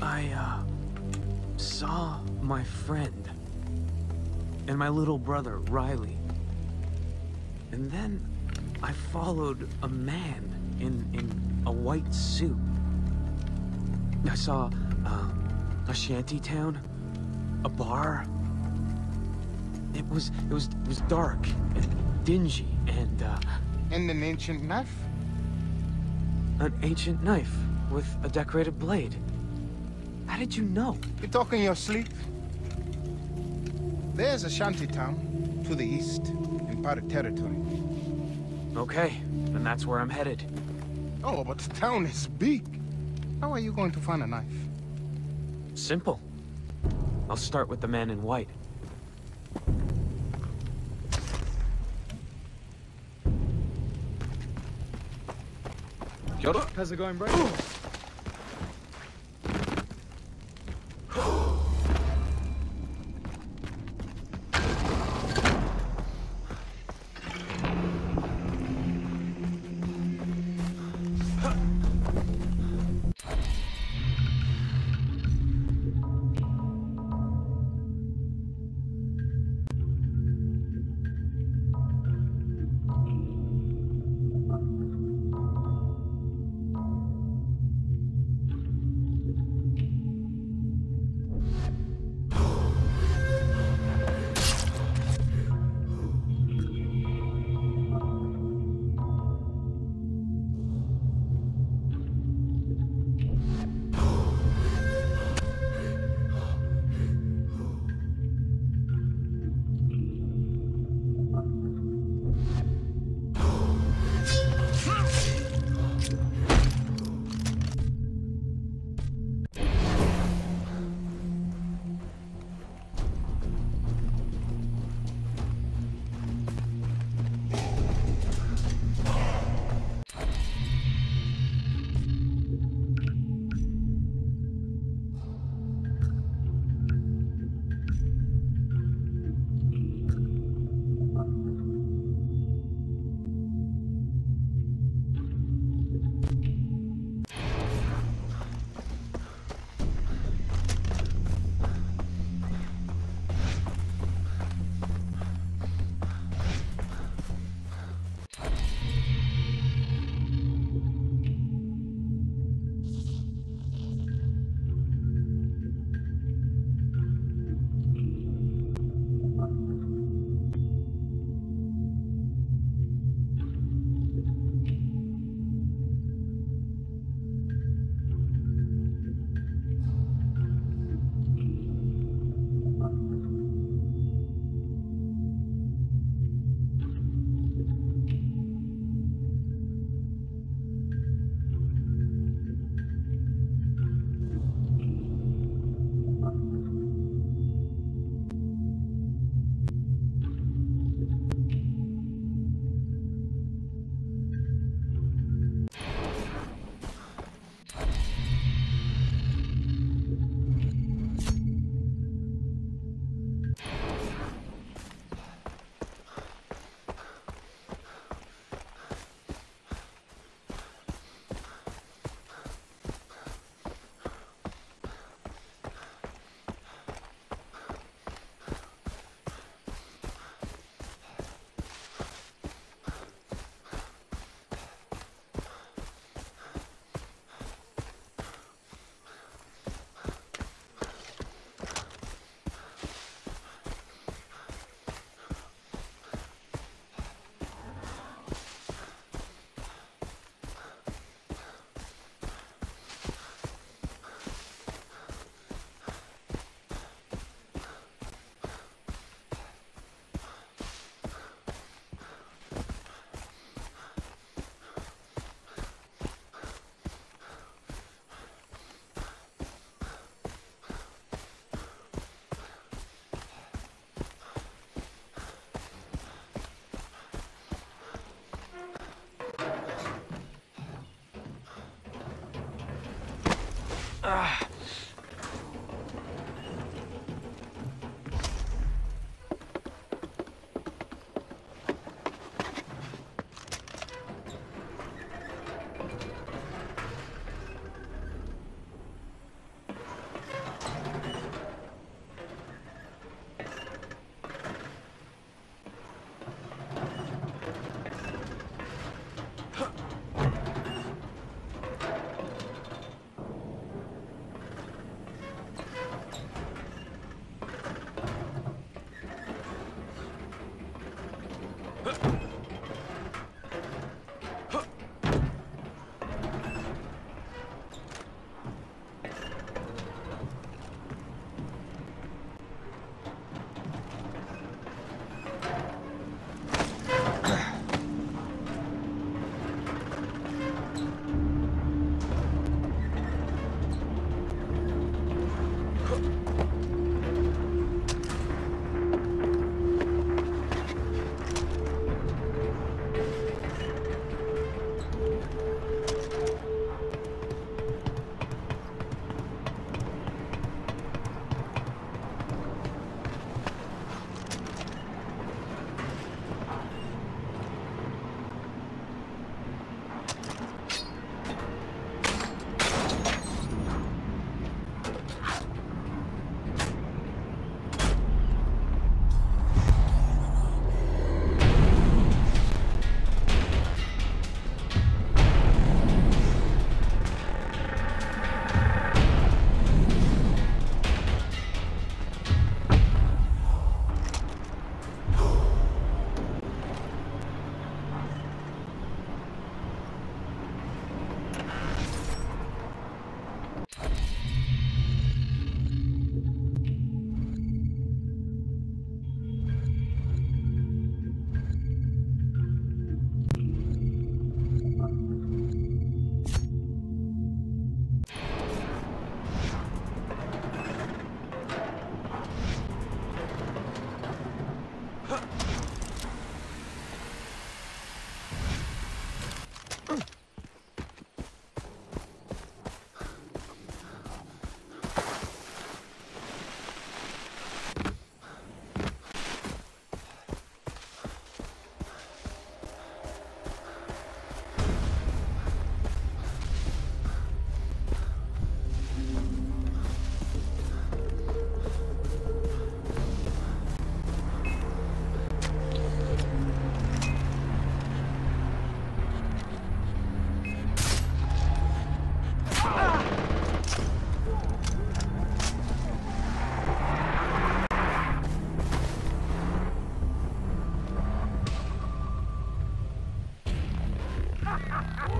I, uh, saw my friend and my little brother, Riley. And then I followed a man in, in a white suit. I saw uh, a shanty town, a bar. It was it was it was dark and dingy and uh, And an ancient knife? an ancient knife with a decorated blade. How did you know? You talk in your sleep? There's a shanty town to the east in Pirate territory. Okay, then that's where I'm headed. Oh, but the town is big. How are you going to find a knife? Simple. I'll start with the man in white. How's it going, bro?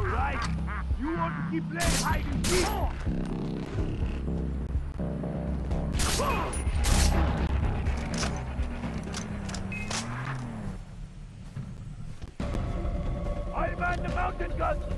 right? You want to keep playing hide and seek? I man the mountain guns!